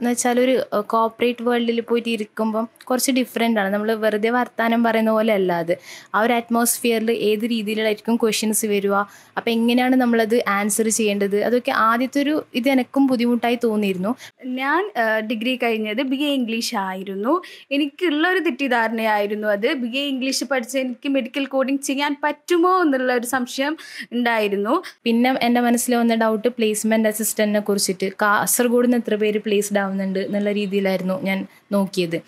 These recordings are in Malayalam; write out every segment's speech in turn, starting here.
എന്ന് വെച്ചാൽ ഒരു കോപ്പറേറ്റ് വേൾഡിൽ പോയിട്ട് ഇരിക്കുമ്പം കുറച്ച് ഡിഫറെന്റ് ആണ്. നമ്മൾ വെറുതെ വർത്താനം പറയുന്ന പോലെ അല്ല അത്. ആ ഒരു അറ്റ്മോസ്ഫിയറിൽ ഏത് രീതിയിലായിരിക്കും ക്വസ്റ്റ്യൻസ് വരിക? അപ്പം എങ്ങനെയാണ് നമ്മളത് ആൻസർ ചെയ്യേണ്ടത്? അതൊക്കെ ആദ്യത്തെ ഒരു ഇത് എനിക്കും ബുദ്ധിമുട്ടായി തോന്നിയിരുന്നു. ഞാൻ ഡിഗ്രി കഴിഞ്ഞത് ബി എ ഇംഗ്ലീഷ് ആയിരുന്നു. എനിക്കുള്ള ഒരു തെറ്റിദ്ധാരണയായിരുന്നു അത്. ബി എ ഇംഗ്ലീഷ് പഠിച്ച് എനിക്ക് മെഡിക്കൽ കോഡിംഗ് ചെയ്യാൻ പറ്റുമോ എന്നുള്ള ഒരു സംശയം ഉണ്ടായിരുന്നു. പിന്നെ എന്റെ മനസ്സിൽ വന്ന ഡൗട്ട് പ്ലേസ്മെന്റ് അസിസ്റ്റന്റിനെ കുറിച്ചിട്ട്. കാസർഗോഡ് നിന്ന് എത്ര പേര് പ്ലേസ്ഡ് ആവുന്നുണ്ട് എന്നുള്ള രീതിയിലായിരുന്നു ഞാൻ നോക്കിയത്.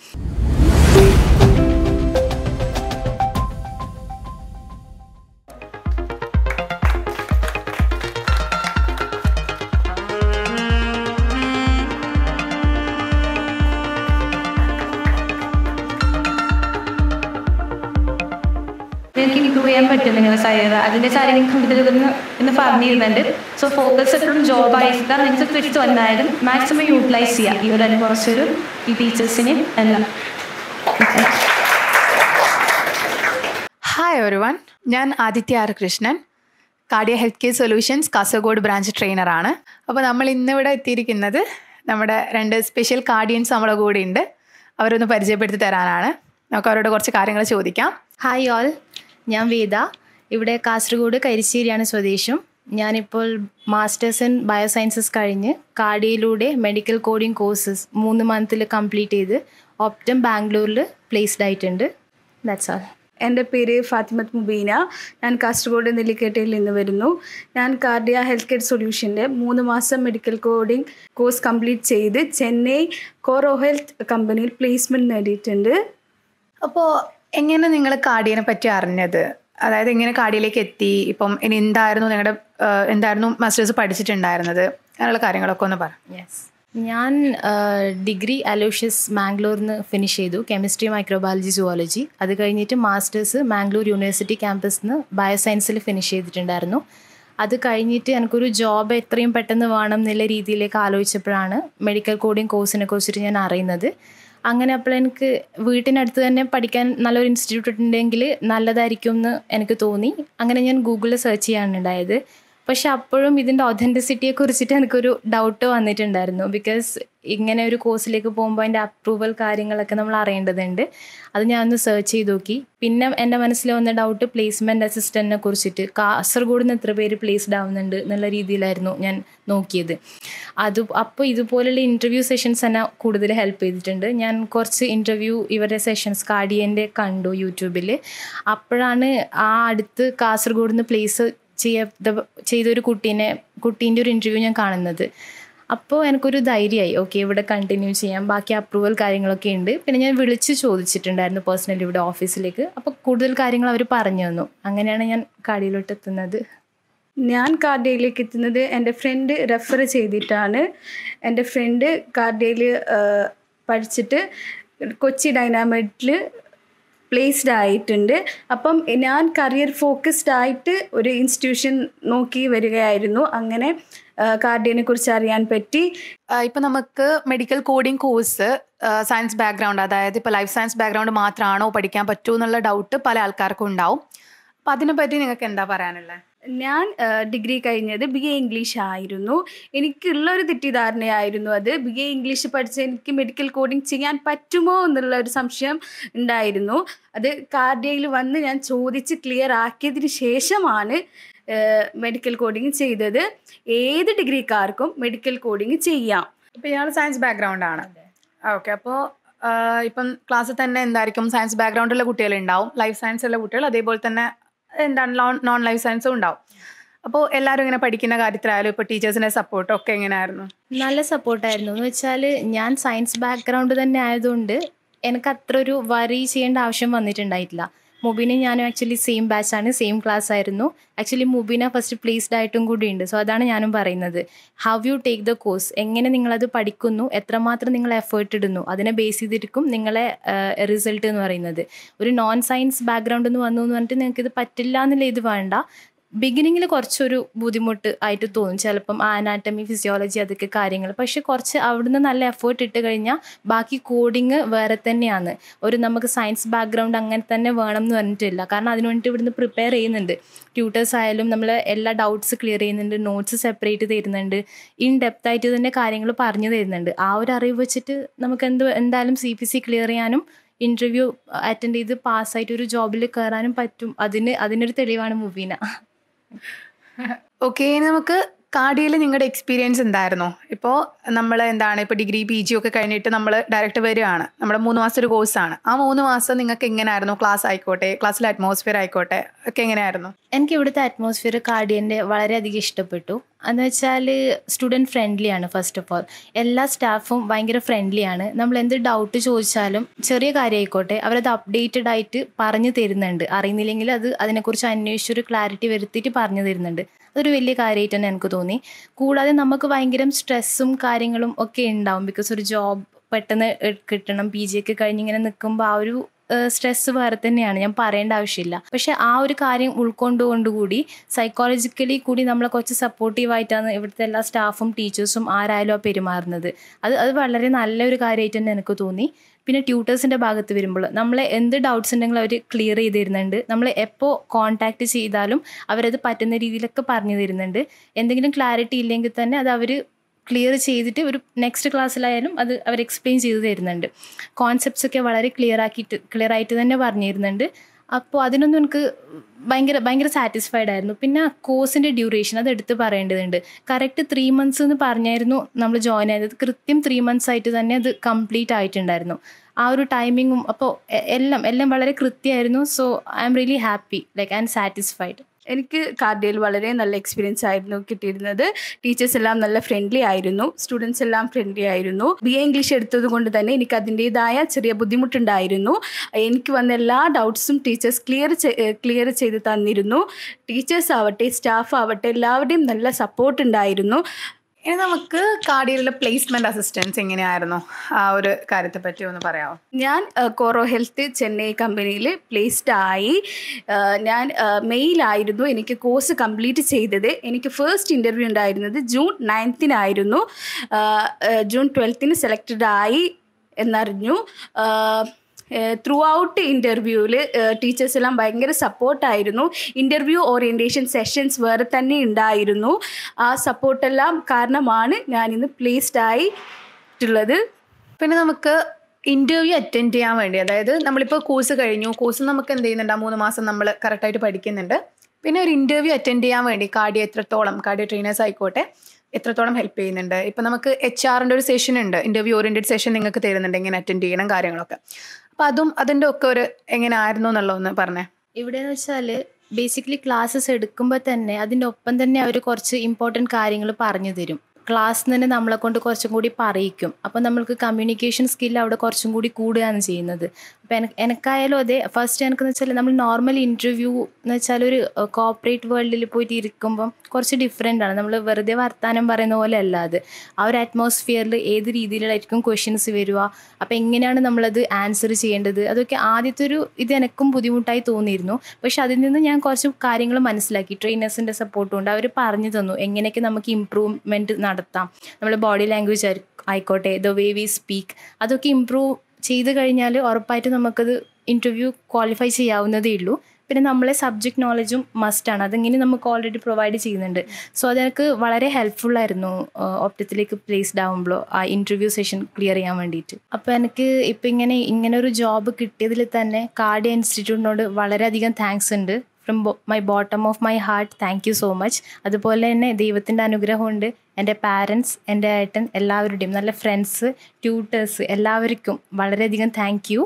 പറ്റും നിങ്ങളുടെ ശരീരം അതിന്റെ ശാരീരിക കൂടുതൽ എന്ന് പറഞ്ഞിരുന്നുണ്ട്. സോ ഫോക്കസ് എപ്പോഴും ജോബ് ആയിരിക്കാം. നിങ്ങൾക്ക് തിരിച്ച് വന്നാലും മാക്സിമം യൂട്ടിലൈസ് ചെയ്യുക ഈ ഒരു അനുഭവിച്ചൊരു ഈ ടീച്ചേഴ്സിനെയും എല്ലാം ഹായ് ഒരുവൺ ഞാൻ Aditya R Krishnan Cardia health care solutions Kasaragod branch ട്രെയിനറാണ് അപ്പോൾ നമ്മൾ ഇന്നിവിടെ എത്തിയിരിക്കുന്നത് നമ്മുടെ രണ്ട് സ്പെഷ്യൽ കാർഡിയൻസ് നമ്മുടെ കൂടെ ഉണ്ട്. അവരൊന്ന് പരിചയപ്പെടുത്തി തരാനാണ്. നമുക്ക് അവരോട് കുറച്ച് കാര്യങ്ങൾ ചോദിക്കാം. ഹായ് ഓൾ ഞാൻ വേദ. ഇവിടെ കാസർഗോഡ് കരിശ്ശേരിയാണ് സ്വദേശം. ഞാനിപ്പോൾ മാസ്റ്റേഴ്സ് ഇൻ ബയോസയൻസസ് കഴിഞ്ഞ് കാർഡിയയിലൂടെ മെഡിക്കൽ കോഡിംഗ് കോഴ്സസ് മൂന്ന് മന്തിൽ കംപ്ലീറ്റ് ചെയ്ത് ഓപ്റ്റം ബാംഗ്ലൂരിൽ പ്ലേസ്ഡ് ആയിട്ടുണ്ട്. ദാറ്റ്സ് ആൾ എന്റെ പേര് ഫാത്തിമത്ത് മുബീന. ഞാൻ കാസർഗോഡ് നെല്ലിക്കേട്ടയിൽ നിന്ന് വരുന്നു. ഞാൻ കാർഡിയ ഹെൽത്ത് കെയർ സൊല്യൂഷന്റെ മൂന്ന് മാസം മെഡിക്കൽ കോഡിംഗ് കോഴ്സ് കംപ്ലീറ്റ് ചെയ്ത് ചെന്നൈ കോറോ ഹെൽത്ത് കമ്പനിയിൽ പ്ലേസ്മെന്റ് നേടിയിട്ടുണ്ട്. അപ്പോൾ എങ്ങനെ നിങ്ങൾ കാർഡിയനെ പറ്റി അറിഞ്ഞത്? അതായത് എങ്ങനെ കാർഡിയയിലേക്ക് എത്തി? ഇപ്പം ഇനി എന്തായിരുന്നു നിങ്ങളുടെ എന്തായിരുന്നു മാസ്റ്റേഴ്സ് പഠിച്ചിട്ടുണ്ടായിരുന്നത്? അങ്ങനെയുള്ള കാര്യങ്ങളൊക്കെ ഒന്ന് പറ. യെസ് ഞാൻ ഡിഗ്രി അലോഷ്യസ് മാംഗ്ലൂരിൽ നിന്ന് ഫിനിഷ് ചെയ്തു കെമിസ്ട്രി മൈക്രോബയോളജി സുവോളജി അത് കഴിഞ്ഞിട്ട് മാസ്റ്റേഴ്സ് മാംഗ്ലൂർ യൂണിവേഴ്സിറ്റി ക്യാമ്പസിൽ നിന്ന് ബയോസയൻസിൽ ഫിനിഷ് ചെയ്തിട്ടുണ്ടായിരുന്നു. അത് കഴിഞ്ഞിട്ട് എനിക്കൊരു ജോബ് എത്രയും പെട്ടെന്ന് വേണം എന്നുള്ള രീതിയിലേക്ക് ആലോചിച്ചപ്പോഴാണ് മെഡിക്കൽ കോഡിങ് കോഴ്സിനെ കുറിച്ചിട്ട് ഞാൻ അറിയുന്നത്. അങ്ങനെ അപ്പോൾ എനിക്ക് വീട്ടിനടുത്ത് തന്നെ പഠിക്കാൻ നല്ലൊരു ഇൻസ്റ്റിറ്റ്യൂട്ട് ഉണ്ടെങ്കിൽ നല്ലതായിരിക്കും എന്ന് എനിക്ക് തോന്നി. അങ്ങനെ ഞാൻ ഗൂഗിളിൽ സെർച്ച് ചെയ്യാനുണ്ടായത്. പക്ഷെ അപ്പോഴും ഇതിന്റെ ഒതന്റിസിറ്റിയെ കുറിച്ചിട്ട് എനിക്കൊരു ഡൗട്ട് വന്നിട്ടുണ്ടായിരുന്നു. ബിക്കോസ് ഇങ്ങനെ ഒരു കോഴ്സിലേക്ക് പോകുമ്പോൾ അതിന്റെ അപ്രൂവൽ കാര്യങ്ങളൊക്കെ നമ്മൾ അറിയേണ്ടതുണ്ട്. അത് ഞാൻ ഒന്ന് സെർച്ച് ചെയ്ത് നോക്കി. പിന്നെ എന്റെ മനസ്സിൽ വന്ന ഡൗട്ട് പ്ലേസ്മെന്റ് അസിസ്റ്റന്റിനെ കുറിച്ചിട്ട്. കാസർഗോഡ് നിന്ന് എത്ര പേര് പ്ലേസ്ഡ് ആവുന്നുണ്ട് എന്നുള്ള രീതിയിലായിരുന്നു ഞാൻ നോക്കിയത്. അത് അപ്പോൾ ഇതുപോലുള്ള ഇന്റർവ്യൂ സെഷൻസ് തന്നെ കൂടുതൽ ഹെൽപ്പ് ചെയ്തിട്ടുണ്ട്. ഞാൻ കുറച്ച് ഇന്റർവ്യൂ ഇവരുടെ സെഷൻസ് കാർഡിയന്റെ കണ്ടു യൂട്യൂബിൽ അപ്പോഴാണ് ആ അടുത്ത് കാസർഗോഡ് നിന്ന് പ്ലേസ് ചെയ്ത ചെയ്തൊരു കുട്ടീനെ കുട്ടീന്റെ ഒരു ഇന്റർവ്യൂ ഞാൻ കാണുന്നത്. അപ്പോൾ എനിക്കൊരു ധൈര്യമായി ഓക്കെ ഇവിടെ കണ്ടിന്യൂ ചെയ്യാം. ബാക്കി അപ്രൂവൽ കാര്യങ്ങളൊക്കെ ഉണ്ട്. പിന്നെ ഞാൻ വിളിച്ച് ചോദിച്ചിട്ടുണ്ടായിരുന്നു പേഴ്സണലി ഇവിടെ ഓഫീസിലേക്ക് അപ്പോൾ കൂടുതൽ കാര്യങ്ങൾ അവർ പറഞ്ഞു തന്നു. അങ്ങനെയാണ് ഞാൻ കാടിയിലോട്ട് എത്തുന്നത്. ഞാൻ കാർഡിയയിലേക്ക് എത്തുന്നത് എന്റെ ഫ്രണ്ട് റെഫർ ചെയ്തിട്ടാണ്. എന്റെ ഫ്രണ്ട് കാർഡിയയിൽ പഠിച്ചിട്ട് കൊച്ചി ഡൈനാമൈറ്റിൽ പ്ലേസ്ഡ് ആയിട്ടുണ്ട്. അപ്പം ഞാൻ കരിയർ ഫോക്കസ്ഡ് ആയിട്ട് ഒരു ഇൻസ്റ്റിറ്റ്യൂഷൻ നോക്കി വരികയായിരുന്നു. അങ്ങനെ കാർഡിയനെ കുറിച്ച് അറിയാൻ പറ്റി. ഇപ്പം നമുക്ക് medical coding course science background അതായത് ഇപ്പോൾ ലൈഫ് സയൻസ് ബാക്ക്ഗ്രൗണ്ട് മാത്രമാണോ പഠിക്കാൻ പറ്റൂ എന്നുള്ള ഡൗട്ട് പല ആൾക്കാർക്കും ഉണ്ടാവും. അപ്പം അതിനെപ്പറ്റി നിങ്ങൾക്ക് എന്താ പറയാനുള്ളത് ഞാൻ ഡിഗ്രി കഴിഞ്ഞത് ബി എ ഇംഗ്ലീഷ് ആയിരുന്നു. എനിക്കുള്ള ഒരു തെറ്റിദ്ധാരണയായിരുന്നു അത്. ബി എ ഇംഗ്ലീഷ് പഠിച്ച് എനിക്ക് മെഡിക്കൽ കോഡിംഗ് ചെയ്യാൻ പറ്റുമോ എന്നുള്ള ഒരു സംശയം ഉണ്ടായിരുന്നു. അത് കാർഡിയയിൽ വന്ന് ഞാൻ ചോദിച്ച് ക്ലിയർ ആക്കിയതിന് ശേഷമാണ് മെഡിക്കൽ കോഡിംഗ് ചെയ്തത്. ഏത് ഡിഗ്രിക്കാർക്കും മെഡിക്കൽ കോഡിംഗ് ചെയ്യാം. ഇപ്പൊ ഇയാൾ സയൻസ് ബാക്ക്ഗ്രൗണ്ട് ആണ്. ഓക്കെ അപ്പോൾ ഇപ്പം ക്ലാസ്സിൽ തന്നെ എന്തായിരിക്കും? സയൻസ് ബാക്ക്ഗ്രൗണ്ടുള്ള കുട്ടികൾ ഉണ്ടാവും. ലൈഫ് സയൻസ് ഉള്ള കുട്ടികൾ അതേപോലെ തന്നെ എന്താണ് നോൺ ലൈഫ് സയൻസും ഉണ്ടാവും. അപ്പോൾ എല്ലാവരും ഇങ്ങനെ പഠിക്കുന്ന കാര്യത്തിലായാലും ഇപ്പോൾ ടീച്ചേഴ്സിന്റെ സപ്പോർട്ട് ഒക്കെ എങ്ങനെയായിരുന്നു? നല്ല സപ്പോർട്ടായിരുന്നു എന്ന് വെച്ചാൽ ഞാൻ സയൻസ് ബാക്ക്ഗ്രൗണ്ട് തന്നെ ആയതുകൊണ്ട് എനിക്ക് അത്ര ഒരു വറി ചെയ്യേണ്ട ആവശ്യം വന്നിട്ടുണ്ടായിട്ടില്ല. മുബീനെ ഞാനും ആക്ച്വലി സെയിം ബാച്ചാണ് സെയിം ക്ലാസ് ആയിരുന്നു. ആക്ച്വലി മുബീന ഫസ്റ്റ് പ്ലേസ്ഡ് ആയിട്ടും കൂടി ഉണ്ട്. സോ അതാണ് ഞാനും പറയുന്നത്. How you take the course എങ്ങനെ നിങ്ങളത് പഠിക്കുന്നു? എത്രമാത്രം നിങ്ങൾ എഫേർട്ട് ഇടുന്നു? അതിനെ ബേസ് ചെയ്തിരിക്കും നിങ്ങളെ റിസൾട്ട് എന്ന് പറയുന്നത്. ഒരു നോൺ സയൻസ് ബാക്ക്ഗ്രൗണ്ട് എന്ന് വന്നു എന്ന് പറഞ്ഞിട്ട് നിങ്ങൾക്ക് ഇത് പറ്റില്ല എന്നുള്ള ഇത് വേണ്ട. ബിഗിനിങ്ങിൽ കുറച്ചൊരു ബുദ്ധിമുട്ട് ആയിട്ട് തോന്നും. ചിലപ്പം ആനാറ്റമി ഫിസിയോളജി അതൊക്കെ കാര്യങ്ങൾ. പക്ഷെ കുറച്ച് അവിടുന്ന് നല്ല എഫേർട്ട് ഇട്ട് കഴിഞ്ഞാൽ ബാക്കി കോഡിങ് വേറെ തന്നെയാണ്. ഒരു നമുക്ക് സയൻസ് ബാക്ക്ഗ്രൗണ്ട് അങ്ങനെ തന്നെ വേണം എന്ന് പറഞ്ഞിട്ടില്ല. കാരണം അതിന് വേണ്ടിയിട്ട് ഇവിടുന്ന് പ്രിപ്പയർ ചെയ്യുന്നുണ്ട്. ട്യൂട്ടേഴ്സ് ആയാലും നമ്മൾ എല്ലാ ഡൗട്ട്സ് ക്ലിയർ ചെയ്യുന്നുണ്ട്. നോട്ട്സ് സെപ്പറേറ്റ് തരുന്നുണ്ട്. ഇൻ ഡെപ്ത് ആയിട്ട് തന്നെ കാര്യങ്ങൾ പറഞ്ഞു തരുന്നുണ്ട്. ആ ഒരു അറിവ് വെച്ചിട്ട് നമുക്ക് എന്ത് എന്തായാലും സി പി സി ക്ലിയർ ചെയ്യാനും ഇന്റർവ്യൂ അറ്റൻഡ് ചെയ്ത് പാസ്സായിട്ട് ഒരു ജോബിൽ കയറാനും പറ്റും. അതിന് അതിനൊരു തെളിവാണ് മുബീന ഓക്കെ നമുക്ക് കാടിയിൽ നിങ്ങളുടെ എക്സ്പീരിയൻസ് എന്തായിരുന്നു? ഇപ്പോൾ നമ്മൾ എന്താണ് ഇപ്പോൾ ഡിഗ്രി പി ജി ഒക്കെ കഴിഞ്ഞിട്ട് നമ്മൾ ഡയറക്റ്റ് വരികയാണ്. നമ്മുടെ മൂന്ന് മാസം ഒരു കോഴ്സാണ് ആ മൂന്ന് മാസം നിങ്ങൾക്ക് എങ്ങനെയായിരുന്നു? ക്ലാസ് ആയിക്കോട്ടെ ക്ലാസ്സിലെ അറ്റ്മോസ്ഫിയർ ആയിക്കോട്ടെ ഒക്കെ എങ്ങനെയായിരുന്നു? എനിക്ക് ഇവിടുത്തെ അറ്റ്മോസ്ഫിയർ കാടിയന്റെ വളരെയധികം ഇഷ്ടപ്പെട്ടു. എന്ന് വെച്ചാൽ സ്റ്റുഡന്റ് ഫ്രണ്ട്ലി ആണ് ഫസ്റ്റ് ഓഫ് ഓൾ എല്ലാ സ്റ്റാഫും ഭയങ്കര ഫ്രണ്ട്ലി ആണ്. നമ്മൾ എന്ത് ഡൗട്ട് ചോദിച്ചാലും ചെറിയ കാര്യമായിക്കോട്ടെ അവരത് അപ്ഡേറ്റഡ് ആയിട്ട് പറഞ്ഞു തരുന്നുണ്ട്. അറിയുന്നില്ലെങ്കിൽ അത് അതിനെക്കുറിച്ച് അന്വേഷിച്ച് ഒരു ക്ലാരിറ്റി വരുത്തിയിട്ട് പറഞ്ഞു തരുന്നുണ്ട്. അതൊരു വലിയ കാര്യമായിട്ട് തന്നെ എനിക്ക് തോന്നി. കൂടാതെ നമുക്ക് ഭയങ്കര സ്ട്രെസ്സും കാര്യങ്ങളും ഒക്കെ ഉണ്ടാവും. ബിക്കോസ് ഒരു ജോബ് പെട്ടെന്ന് കിട്ടണം പി ജി ഒക്കെ കഴിഞ്ഞ് ഇങ്ങനെ നിൽക്കുമ്പോൾ ആ ഒരു സ്ട്രെസ് വേറെ തന്നെയാണ്. ഞാൻ പറയേണ്ട ആവശ്യമില്ല. പക്ഷെ ആ ഒരു കാര്യം ഉൾക്കൊണ്ടുകൊണ്ടുകൂടി സൈക്കോളജിക്കലി കൂടി നമ്മളെ കുറച്ച് സപ്പോർട്ടീവായിട്ടാണ് ഇവിടുത്തെ എല്ലാ സ്റ്റാഫും ടീച്ചേഴ്സും ആരായാലും ആ പെരുമാറുന്നത്. അത് അത് വളരെ നല്ലൊരു കാര്യമായിട്ട് തന്നെ എനിക്ക് തോന്നി. പിന്നെ ട്യൂട്ടേഴ്സിന്റെ ഭാഗത്ത് വരുമ്പോൾ നമ്മളെ എന്ത് ഡൗട്ട്സ് ഉണ്ടെങ്കിലും അവർ ക്ലിയർ ചെയ്ത് തരുന്നുണ്ട്. നമ്മൾ എപ്പോൾ കോൺടാക്ട് ചെയ്താലും അവരത് പറ്റുന്ന രീതിയിലൊക്കെ പറഞ്ഞു തരുന്നുണ്ട്. എന്തെങ്കിലും ക്ലാരിറ്റി ഇല്ലെങ്കിൽ തന്നെ അത് അവർ ക്ലിയർ ചെയ്തിട്ട് ഒരു നെക്സ്റ്റ് ക്ലാസ്സിലായാലും അത് അവർ എക്സ്പ്ലെയിൻ ചെയ്ത് തരുന്നുണ്ട്. കോൺസെപ്റ്റ്സ് ഒക്കെ വളരെ ക്ലിയർ ആക്കിയിട്ട് ക്ലിയർ ആയിട്ട് തന്നെ പറഞ്ഞു തരുന്നുണ്ട് അപ്പോൾ അതിനൊന്നും എനിക്ക് ഭയങ്കര ഭയങ്കര സാറ്റിസ്ഫൈഡ് ആയിരുന്നു. പിന്നെ കോഴ്സിന്റെ ഡ്യൂറേഷൻ അത് എടുത്ത് പറയേണ്ടതുണ്ട്. കറക്റ്റ് ത്രീ മന്ത്സ് എന്ന് പറഞ്ഞായിരുന്നു നമ്മൾ ജോയിൻ ചെയ്തത് കൃത്യം ത്രീ മന്ത്സ് ആയിട്ട് തന്നെ അത് കംപ്ലീറ്റ് ആയിട്ടുണ്ടായിരുന്നു. ആ ഒരു ടൈമിങ്ങും അപ്പോൾ എല്ലാം എല്ലാം വളരെ കൃത്യമായിരുന്നു. So I'm really happy like I am satisfied എനിക്ക് കാർഡിയിൽ വളരെ നല്ല എക്സ്പീരിയൻസ് ആയിരുന്നു കിട്ടിയിരുന്നത്. ടീച്ചേഴ്സ് എല്ലാം നല്ല ഫ്രണ്ട്ലി ആയിരുന്നു. സ്റ്റുഡൻസ് എല്ലാം ഫ്രണ്ട്ലി ആയിരുന്നു. ബി എ ഇംഗ്ലീഷ് എടുത്തത് കൊണ്ട് തന്നെ എനിക്ക് അതിന്റെതായ ചെറിയ ബുദ്ധിമുട്ടുണ്ടായിരുന്നു. എനിക്ക് വന്ന എല്ലാ ഡൗട്ട്സും ടീച്ചേഴ്സ് ക്ലിയർ ക്ലിയർ ചെയ്ത് തന്നിരുന്നു. ടീച്ചേഴ്സ് ആവട്ടെ സ്റ്റാഫ് ആവട്ടെ എല്ലാവരുടെയും നല്ല സപ്പോർട്ട് ഉണ്ടായിരുന്നു. ഇനി നമുക്ക് കാടിയിലുള്ള പ്ലേസ്മെന്റ് അസിസ്റ്റൻസ് എങ്ങനെയായിരുന്നു? ആ ഒരു കാര്യത്തെ പറ്റി ഒന്ന് പറയാമോ ഞാൻ കോറോ ഹെൽത്ത് ചെന്നൈ കമ്പനിയിൽ പ്ലേസ്ഡ് ആയി. ഞാൻ മെയ്യിലായിരുന്നു എനിക്ക് കോഴ്സ് കംപ്ലീറ്റ് ചെയ്തത്. എനിക്ക് ഫസ്റ്റ് ഇന്റർവ്യൂ ഉണ്ടായിരുന്നത് ജൂൺ നയൻത്തിനായിരുന്നു ജൂൺ ട്വൽത്തിന് സെലക്റ്റഡ് ആയി എന്നറിഞ്ഞു. ത്രൂ ഔട്ട് ഇന്റർവ്യൂവിൽ ടീച്ചേഴ്സ് എല്ലാം ഭയങ്കര സപ്പോർട്ടായിരുന്നു ഇന്റർവ്യൂ ഓറിയന്റേഷൻ സെഷൻസ് വേറെ തന്നെ ഉണ്ടായിരുന്നു. ആ സപ്പോർട്ടെല്ലാം കാരണമാണ് ഞാനിന്ന് പ്ലേസ്ഡ് ആയിട്ടുള്ളത് പിന്നെ നമുക്ക് ഇന്റർവ്യൂ അറ്റൻഡ് ചെയ്യാൻ വേണ്ടി അതായത് നമ്മളിപ്പോൾ കോഴ്സ് കഴിഞ്ഞു. കോഴ്സ് നമുക്ക് എന്ത് ചെയ്യുന്നുണ്ട്? ആ മൂന്ന് മാസം നമ്മൾ കറക്റ്റായിട്ട് പഠിക്കുന്നുണ്ട്. പിന്നെ ഒരു ഇന്റർവ്യൂ അറ്റൻഡ് ചെയ്യാൻ വേണ്ടി കാർഡിയോ എത്രത്തോളം കാർഡിയോ ട്രെയിനേഴ്സ് ആയിക്കോട്ടെ എത്രത്തോളം ഹെൽപ്പ് ചെയ്യുന്നുണ്ട്? ഇപ്പം നമുക്ക് എച്ച് ആറിന്റെ ഒരു സെഷൻ ഉണ്ട്. ഇന്റർവ്യൂ ഓറിയന്റഡ് സെഷൻ നിങ്ങൾക്ക് തരുന്നുണ്ട് ഇങ്ങനെ അറ്റൻഡ് ചെയ്യണം കാര്യങ്ങളൊക്കെ. അപ്പം അതും അതിന്റെ ഒക്കെ ഒരു എങ്ങനെ ആയിരുന്നു എന്നുള്ളതൊന്ന് പറഞ്ഞേ. ഇവിടെ വെച്ചാൽ ബേസിക്കലി ക്ലാസ്സസ് എടുക്കുമ്പോൾ തന്നെ അതിന്റെ ഒപ്പം തന്നെ അവർ കുറച്ച് ഇമ്പോർട്ടന്റ് കാര്യങ്ങൾ പറഞ്ഞു തരും. ക്ലാസ്സിൽ തന്നെ നമ്മളെ കൊണ്ട് കുറച്ചും കൂടി പറയിക്കും. അപ്പോൾ നമ്മൾക്ക് കമ്മ്യൂണിക്കേഷൻ സ്കിൽ അവിടെ കുറച്ചും കൂടി കൂടുകയാണ് ചെയ്യുന്നത്. അപ്പോൾ എനക്ക് എനക്കായാലും അതെ ഫസ്റ്റ് എനിക്കെന്ന് വെച്ചാൽ നമ്മൾ നോർമൽ ഇന്റർവ്യൂ എന്ന് വെച്ചാൽ ഒരു കോപ്പറേറ്റ് വേൾഡിൽ പോയിട്ട് ഇരിക്കുമ്പം കുറച്ച് ഡിഫറെന്റ് ആണ്. നമ്മൾ വെറുതെ വർത്തമാനം പറയുന്ന പോലെ അല്ല അത്. ആ ഒരു അറ്റ്മോസ്ഫിയറിൽ ഏത് രീതിയിലായിരിക്കും ക്വസ്റ്റ്യൻസ് വരിക അപ്പോൾ എങ്ങനെയാണ് നമ്മളത് ആൻസർ ചെയ്യേണ്ടത് അതൊക്കെ ആദ്യത്തെ ഒരു ഇത് എനിക്കും ബുദ്ധിമുട്ടായി തോന്നിയിരുന്നു. പക്ഷെ അതിൽ നിന്ന് ഞാൻ കുറച്ച് കാര്യങ്ങൾ മനസ്സിലാക്കി. ട്രെയിനേഴ്സിന്റെ സപ്പോർട്ട് കൊണ്ട് അവർ പറഞ്ഞു തന്നു എങ്ങനെയൊക്കെ നമുക്ക് ഇമ്പ്രൂവ്മെന്റ് നടത്താം. നമ്മൾ ബോഡി ലാംഗ്വേജ് ആയിക്കോട്ടെ ദ വേ വി സ്പീക്ക് അതൊക്കെ ഇമ്പ്രൂവ് ചെയ്ത് കഴിഞ്ഞാൽ ഉറപ്പായിട്ട് നമുക്കത് ഇന്റർവ്യൂ ക്വാളിഫൈ ചെയ്യാവുന്നതേ ഉള്ളൂ. പിന്നെ നമ്മളെ സബ്ജക്ട് നോളജും മസ്റ്റാണ് അതിങ്ങനെ നമുക്ക് ഓൾറെഡി പ്രൊവൈഡ് ചെയ്യുന്നുണ്ട്. സോ അതെനിക്ക് വളരെ ഹെൽപ്ഫുൾ ആയിരുന്നു ഓപ്റ്റത്തിലേക്ക് പ്ലേസ്ഡ് ആവുമ്പോൾ ആ ഇന്റർവ്യൂ സെഷൻ ക്ലിയർ ചെയ്യാൻ വേണ്ടിയിട്ട് അപ്പോൾ എനിക്ക് ഇപ്പം ഇങ്ങനെ ഇങ്ങനെ ഒരു ജോബ് കിട്ടിയതിൽ തന്നെ കാർഡിയ ഇൻസ്റ്റിറ്റ്യൂട്ടിനോട് വളരെയധികം താങ്ക്സ് ഉണ്ട്. From my bottom of my heart thank you so much അതുപോലെ തന്നെ ദൈവത്തിന്റെ അനുഗ്രഹമുണ്ട്. എന്റെ പാരൻസ് എന്റെ ഏട്ടൻ എല്ലാവരുടെയും നല്ല ഫ്രണ്ട്സ് ട്യൂട്ടേഴ്സ് എല്ലാവർക്കും വളരെയധികം താങ്ക് യു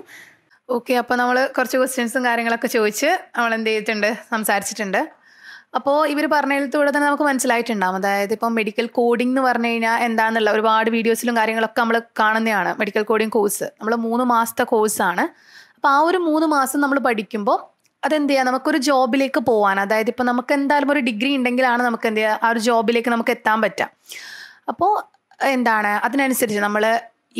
ഓക്കെ അപ്പോൾ നമ്മൾ കുറച്ച് ക്വസ്റ്റ്യൻസും കാര്യങ്ങളൊക്കെ ചോദിച്ച് നമ്മൾ എന്ത് ചെയ്തിട്ടുണ്ട് സംസാരിച്ചിട്ടുണ്ട്. അപ്പോൾ ഇവർ പറഞ്ഞതിലൂടെ തന്നെ നമുക്ക് മനസ്സിലായിട്ടുണ്ടാവും. അതായത് ഇപ്പം മെഡിക്കൽ കോഡിംഗ് എന്ന് പറഞ്ഞു കഴിഞ്ഞാൽ എന്താണെന്നുള്ള ഒരുപാട് വീഡിയോസിലും കാര്യങ്ങളൊക്കെ നമ്മൾ കാണുന്നതാണ്. മെഡിക്കൽ കോഡിംഗ് കോഴ്സ് നമ്മൾ മൂന്ന് മാസത്തെ കോഴ്സാണ് അപ്പോൾ ആ ഒരു മൂന്ന് മാസം നമ്മൾ പഠിക്കുമ്പോൾ അതെന്ത് ചെയ്യുക നമുക്കൊരു ജോബിലേക്ക് പോകാൻ അതായത് ഇപ്പൊ നമുക്ക് എന്തായാലും ഒരു ഡിഗ്രി ഉണ്ടെങ്കിലാണ് നമുക്ക് എന്ത് ചെയ്യുക ആ ഒരു ജോബിലേക്ക് നമുക്ക് എത്താൻ പറ്റുക അപ്പോൾ എന്താണ്? അതിനനുസരിച്ച് നമ്മൾ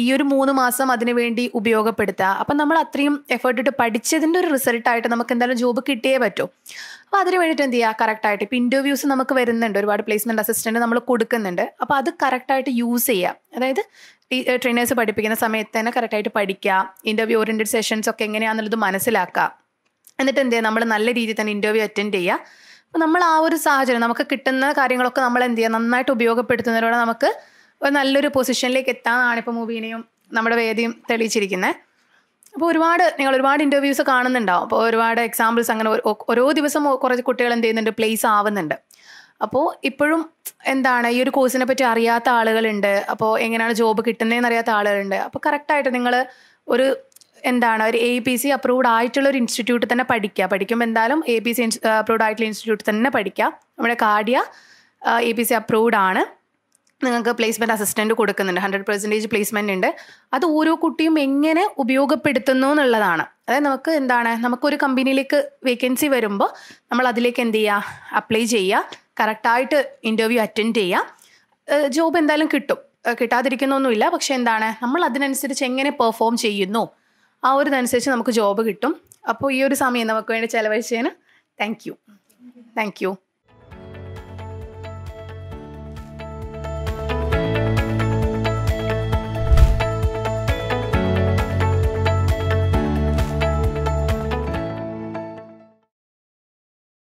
ഈ ഒരു മൂന്ന് മാസം അതിനു വേണ്ടി ഉപയോഗപ്പെടുത്തുക അപ്പം നമ്മൾ അത്രയും എഫേർട്ട് ഇട്ട് പഠിച്ചതിന്റെ ഒരു റിസൾട്ടായിട്ട് നമുക്ക് എന്തായാലും ജോബ് കിട്ടിയേ പറ്റൂ. അപ്പോൾ അതിന് വേണ്ടിയിട്ട് എന്ത് ചെയ്യുക കറക്റ്റായിട്ട് ഇപ്പോൾ ഇന്റർവ്യൂസ് നമുക്ക് വരുന്നുണ്ട്. ഒരുപാട് പ്ലേസ്മെന്റ് അസിസ്റ്റന്റ് നമ്മൾ കൊടുക്കുന്നുണ്ട്. അപ്പോൾ അത് കറക്റ്റായിട്ട് യൂസ് ചെയ്യുക അതായത് ട്രെയിനേഴ്സ് പഠിപ്പിക്കുന്ന സമയത്ത് തന്നെ കറക്റ്റായിട്ട് പഠിക്കുക ഇന്റർവ്യൂ ഓറിയന്റഡ് സെഷൻസ് ഒക്കെ എങ്ങനെയാണെന്നുള്ളത് മനസ്സിലാക്കുക എന്നിട്ട് എന്ത് നമ്മൾ നല്ല രീതിയിൽ തന്നെ ഇന്റർവ്യൂ അറ്റൻഡ് ചെയ്യുക അപ്പോൾ നമ്മൾ ആ ഒരു സാഹചര്യം നമുക്ക് കിട്ടുന്ന കാര്യങ്ങളൊക്കെ നമ്മൾ എന്ത് ചെയ്യുക നന്നായിട്ട് ഉപയോഗപ്പെടുത്തുന്നതിലൂടെ നമുക്ക് ഒരു നല്ലൊരു പൊസിഷനിലേക്ക് എത്താനാണ് ഇപ്പോൾ മൂവീനെയും നമ്മുടെ വേദിയും തെളിയിച്ചിരിക്കുന്നത് അപ്പോൾ ഒരുപാട് നിങ്ങൾ ഒരുപാട് ഇന്റർവ്യൂസ് കാണുന്നുണ്ടാവും. അപ്പോൾ ഒരുപാട് എക്സാമ്പിൾസ് അങ്ങനെ ഓരോ ദിവസം കുറച്ച് കുട്ടികൾ എന്ത് ചെയ്യുന്നുണ്ട്? പ്ലേസ് ആവുന്നുണ്ട്. അപ്പോൾ ഇപ്പോഴും എന്താണ്? ഈ ഒരു കോഴ്സിനെ പറ്റി അറിയാത്ത ആളുകളുണ്ട്. അപ്പോൾ എങ്ങനെയാണ് ജോബ് കിട്ടുന്നതെന്ന് അറിയാത്ത ആളുകളുണ്ട്. അപ്പോൾ കറക്റ്റായിട്ട് നിങ്ങൾ ഒരു എന്താണ് ഒരു എ പി സി അപ്രൂവ്ഡ് ആയിട്ടുള്ള ഒരു ഇൻസ്റ്റിറ്റ്യൂട്ടിൽ തന്നെ പഠിക്കുക. പഠിക്കുമ്പോൾ എന്തായാലും എ പി സി അപ്രൂവ്ഡ് ആയിട്ടുള്ള ഇൻസ്റ്റിറ്റ്യൂട്ടിൽ തന്നെ പഠിക്കുക. നമ്മുടെ Cardia A P C approved ആണ്. നിങ്ങൾക്ക് പ്ലേസ്മെന്റ് അസിസ്റ്റന്റ് കൊടുക്കുന്നുണ്ട്. ഹൺഡ്രഡ് പെർസെന്റേജ് പ്ലേസ്മെന്റ് ഉണ്ട്. അത് ഓരോ കുട്ടിയും എങ്ങനെ ഉപയോഗപ്പെടുത്തുന്നു എന്നുള്ളതാണ്. അതായത് നമുക്ക് എന്താണ് നമുക്കൊരു കമ്പനിയിലേക്ക് വേക്കൻസി വരുമ്പോൾ നമ്മൾ അതിലേക്ക് എന്ത് ചെയ്യുക അപ്ലൈ ചെയ്യുക കറക്റ്റായിട്ട് ഇന്റർവ്യൂ അറ്റൻഡ് ചെയ്യുക ജോബ് എന്തായാലും കിട്ടും. കിട്ടാതിരിക്കുന്നൊന്നുമില്ല. പക്ഷേ എന്താണ് നമ്മൾ അതിനനുസരിച്ച് എങ്ങനെ പെർഫോം ചെയ്യുന്നു? ആ ഒരു ഇതനുസരിച്ച് നമുക്ക് ജോബ് കിട്ടും. അപ്പോൾ ഈ ഒരു സമയം നമുക്ക് വേണ്ടി ചിലവഴിച്ചതിന് താങ്ക് യു താങ്ക് യു